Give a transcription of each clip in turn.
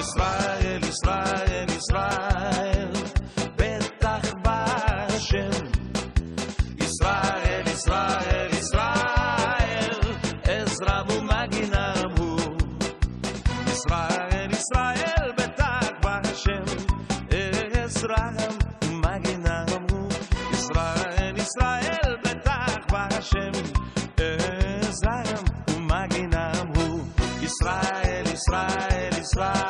Israel, Israel, Israel, Betach Bashem. Israel, Israel, Israel, Ezra Mumaginam. Israel, Israel, Betach Bashem, Ezra Mumaginam hu. Israel, Israel, Betach Bashem, Ezra Mumaginam hu. Israel, Israel, Israel.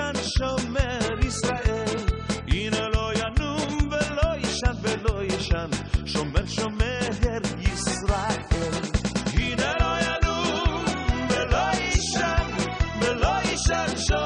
כאן שומר ישראל. הנה לא ינום ולא יישן ולא יישן, שומר שומר ישראל. הנה לא ינום ולא יישן ולא יישן שומר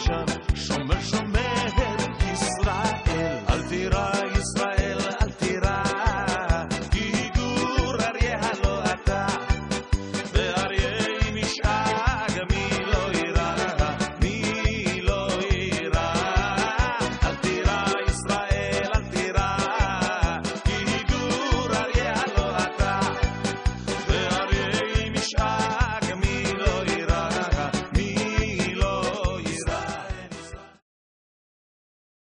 chômeur, chômeur, chômeur.